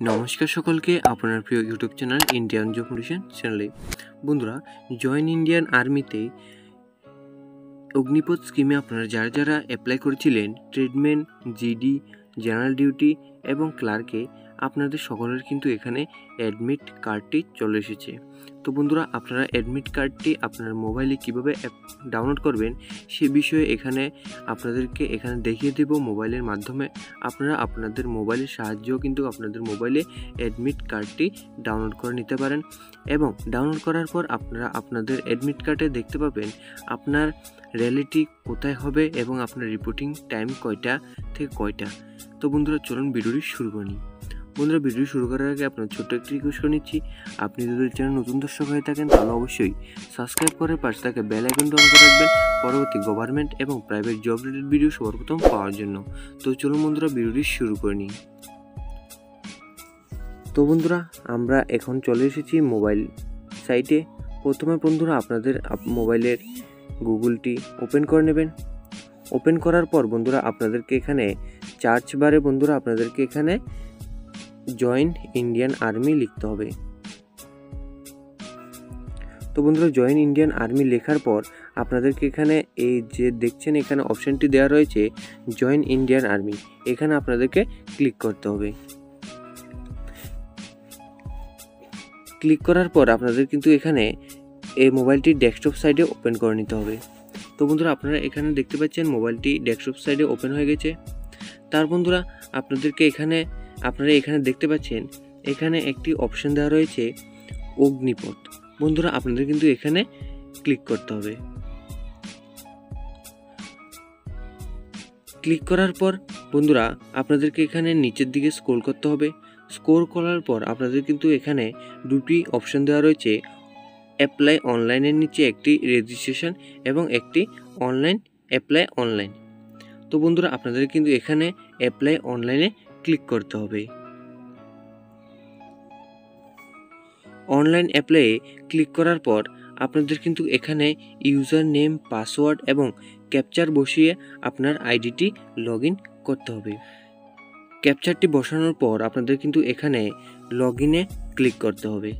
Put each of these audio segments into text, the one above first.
নমস্কার সকলকে আপনার প্রিয় YouTube channel Indian job mission চ্যানেলে। বন্ধুরা, জয়েন ইন্ডিয়ান আর্মিতে অগ্নিপথ স্কিমে আপনারা যারা যারা অ্যাপ্লাই করেছিলেন ট্রিটমেন্ট জিডি জেনারেল ডিউটি এবং ক্লার্কে আপনাদের সকলের কিন্তু এখানে অ্যাডমিট কার্ডটি চলে এসেছে। তো বন্ধুরা, আপনারা অ্যাডমিট কার্ডটি আপনার মোবাইলে কীভাবে ডাউনলোড করবেন, সে বিষয়ে এখানে আপনাদেরকে এখানে দেখিয়ে দেব মোবাইলের মাধ্যমে। আপনারা আপনাদের মোবাইলের সাহায্যেও কিন্তু আপনাদের মোবাইলে অ্যাডমিট কার্ডটি ডাউনলোড করে নিতে পারেন এবং ডাউনলোড করার পর আপনারা আপনাদের অ্যাডমিট কার্ডে দেখতে পাবেন আপনার র্যালিটি কোথায় হবে এবং আপনার রিপোর্টিং টাইম কয়টা থেকে কয়টা। তো বন্ধুরা, চলুন ভিডিওটি শুরু করি। বন্ধুরা, ভিডিও শুরু করার আগে আপনার ছোট্ট একটি রিকোয়েস্ট নিচ্ছি। আপনি যদি চ্যানেল নতুন দর্শক হয়ে থাকেন, তাহলে অবশ্যই সাবস্ক্রাইব করে পাশে থাকে বেল আইকনটি অন করে রাখবেন। পরবর্তী গভর্নমেন্ট এবং প্রাইভেট জব রিলেটেড ভিডিও সবার প্রথম পাওয়ার জন্য। তো চলুন বন্ধুরা, ভিডিওটি শুরু করে নিই। তো বন্ধুরা, আমরা এখন চলে এসেছি মোবাইল সাইটে প্রথমে বন্ধুরা, আপনাদের মোবাইলের গুগলটি ওপেন করে নেবেন। ওপেন করার পর বন্ধুরা, আপনাদেরকে এখানে চার্চ বারে বন্ধুরা, আপনাদেরকে এখানে জয়েন ইন্ডিয়ান আর্মি লিখতে হবে। তো বন্ধুরা জয়েন ইন্ডিয়ান আর্মি লেখার পর আপনাদেরকে এখানে এই যে দেখছেন, এখানে অপশানটি দেওয়া রয়েছে জয়েন ইন্ডিয়ান আর্মি। এখানে আপনাদেরকে ক্লিক করতে হবে। ক্লিক করার পর আপনাদের কিন্তু এখানে এই মোবাইলটি ডেস্কটপ সাইডে ওপেন করে নিতে হবে। তো বন্ধুরা, আপনারা এখানে দেখতে পাচ্ছেন, মোবাইলটি ডেস্কটপ সাইডে ওপেন হয়ে গেছে। তার বন্ধুরা, আপনাদেরকে এখানে আপনারা এখানে দেখতে পাচ্ছেন, এখানে একটি অপশন দেওয়া রয়েছে, অগ্নিপথ। বন্ধুরা, আপনাদের কিন্তু এখানে ক্লিক করতে হবে। ক্লিক করার পর, বন্ধুরা, আপনাদেরকে এখানে নিচের দিকে স্ক্রোল করতে হবে। স্কোর করার পর, আপনাদের কিন্তু এখানে দুটি অপশন দেওয়া রয়েছে অ্যাপ্লাই অনলাইনের নিচে একটি রেজিস্ট্রেশন এবং একটি অনলাইন অ্যাপ্লাই অনলাইন তো বন্ধুরা, আপনাদের কিন্তু এখানে অ্যাপ্লাই অনলাইনে ক্লিক করতে হবে। অনলাইন অ্যাপ্লাইয়ে ক্লিক করার পর আপনাদের কিন্তু এখানে ইউজার নেম পাসওয়ার্ড এবং ক্যাপচার বসিয়ে আপনার আইডিটি লগ করতে হবে। ক্যাপচারটি বসানোর পর আপনাদের কিন্তু এখানে লগ ক্লিক করতে হবে।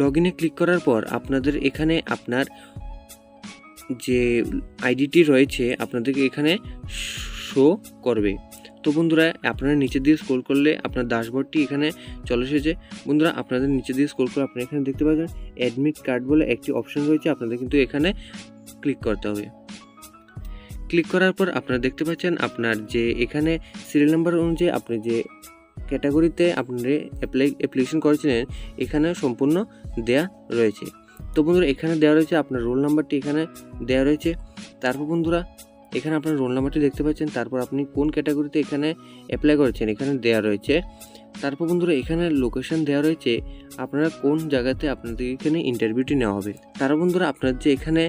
লগ ক্লিক করার পর আপনাদের এখানে আপনার যে আইডিটি রয়েছে, আপনাদেরকে এখানে শো করবে। তো বন্ধুরা, আপনারা নিচে দিয়ে স্ক্রোল করলে আপনার ড্যাশবোর্ডটি এখানে চলে এসেছে। বন্ধুরা, আপনাদের নিচে দিয়ে স্ক্রোল করে আপনারা এখানে দেখতে পাচ্ছেন অ্যাডমিট কার্ড বলে একটি অপশন রয়েছে, আপনাদের কিন্তু এখানে ক্লিক করতে হবে। ক্লিক করার পর আপনারা দেখতে পাচ্ছেন, আপনার যে এখানে সিরিয়াল নাম্বার অনুযায়ী আপনি যে ক্যাটাগরিতে আপনি অ্যাপ্লাই অ্যাপ্লিকেশন করেছিলেন এখানে সম্পূর্ণ দেয়া রয়েছে। তো বন্ধুরা, এখানে দেওয়া রয়েছে, আপনার রোল নাম্বারটি এখানে দেওয়া রয়েছে। তারপর বন্ধুরা এখানে আপনার রোল নাম্বারটি দেখতে পাচ্ছেন, তারপর আপনি কোন ক্যাটাগরিতে এখানে অ্যাপ্লাই করেছেন, এখানে দেওয়া রয়েছে। তারপর বন্ধুরা, এখানে লোকেশন দেওয়া রয়েছে, আপনারা কোন জায়গাতে আপনাদের এখানে ইন্টারভিউটি নেওয়া হবে। তারা বন্ধুরা, আপনার যে এখানে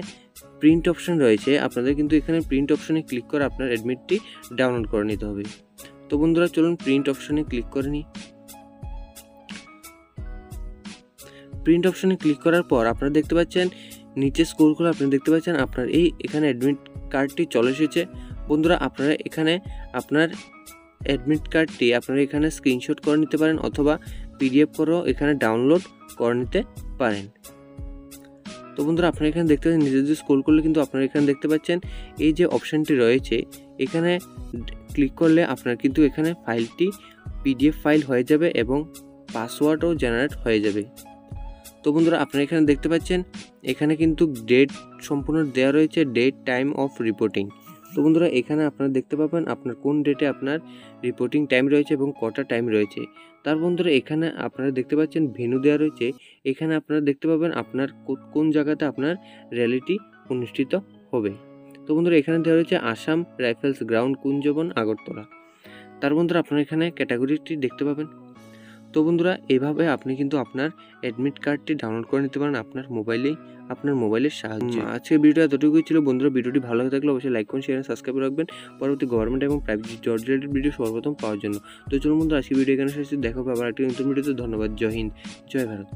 প্রিন্ট অপশন রয়েছে, আপনাদের কিন্তু এখানে প্রিন্ট অপশনে ক্লিক করে আপনার অ্যাডমিটটি ডাউনলোড করে নিতে হবে। তো বন্ধুরা, চলুন প্রিন্ট অপশনে ক্লিক করে নিই। প্রিন্ট অপশনে ক্লিক করার পর আপনারা দেখতে পাচ্ছেন নিচে স্কোর করে আপনারা দেখতে পাচ্ছেন, আপনার এই এখানে অ্যাডমিট কার্ডটি চলে এসেছে। বন্ধুরা, আপনারা এখানে আপনার অ্যাডমিট কার্ডটি আপনারা এখানে স্ক্রিনশট করে নিতে পারেন অথবা পিডিএফ করেও এখানে ডাউনলোড করে নিতে পারেন। তো বন্ধুরা, আপনারা এখানে দেখতে পাচ্ছেন নিজে স্ক্রোল করলে কিন্তু আপনারা এখানে দেখতে পাচ্ছেন, এই যে অপশানটি রয়েছে, এখানে ক্লিক করলে আপনার কিন্তু এখানে ফাইলটি পিডিএফ ফাইল হয়ে যাবে এবং পাসওয়ার্ডও জেনারেট হয়ে যাবে। তো বন্ধুরা আপনারা এখানে দেখতে পাচ্ছেন, এখানে কিন্তু ডেট সম্পূর্ণ দেওয়া রয়েছে ডেট টাইম অফ রিপোর্টিং তো বন্ধুরা এখানে আপনারা দেখতে পাবেন আপনার কোন ডেটে আপনার রিপোর্টিং টাইম রয়েছে এবং কটা টাইম রয়েছে। তার বন্ধুরা এখানে আপনারা দেখতে পাচ্ছেন ভেনু দেওয়া রয়েছে, এখানে আপনারা দেখতে পাবেন আপনার কোন জায়গাতে আপনার র্যালিটি অনুষ্ঠিত হবে। তো বন্ধুরা এখানে দেওয়া রয়েছে আসাম রাইফেলস গ্রাউন্ড, কুঞ্জবন, আগরতলা। তার বন্ধুরা আপনারা এখানে ক্যাটাগরিটি দেখতে পাবেন। তো বন্ধুরা এভাবে আপনি কিন্তু আপনার অ্যাডমিট কার্ডটি ডাউনলোড করে নিতে পারেন আপনার মোবাইলেই আপনার মোবাইলের সাহায্যে। আজকে ভিডিও এতটুকুই ছিল। বন্ধুরা ভিডিওটি ভালো হয়ে থাকলে অবশ্যই লাইক করুন শেয়ার সাবস্ক্রাইব রাখবেন পরবর্তী গভর্নমেন্ট এবং প্রাইভেট জব রিলেটেড ভিডিও সর্বপ্রথম পাওয়ার জন্য। তো চলুন বন্ধুরা আজকে ভিডিও এখানে শেষ দেখা হবে আবার একটি নতুন ভিডিওতে ধন্যবাদ। জয় হিন্দ। জয় ভারত।